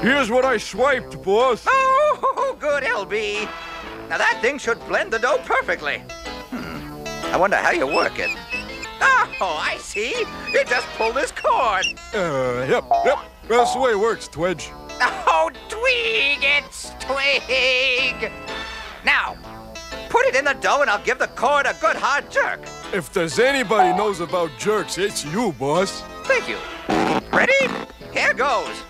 Here's what I swiped, boss. Oh, good, LB. Now that thing should blend the dough perfectly. Hmm. I wonder how you work it. Oh, I see. You just pull this cord. Uh, yep, yep. That's the way it works, Twedge. Oh, Tweeg, it's Tweeg. Now, put it in the dough and I'll give the cord a good hard jerk. If there's anybody knows about jerks, it's you, boss. Thank you. Ready? Here goes.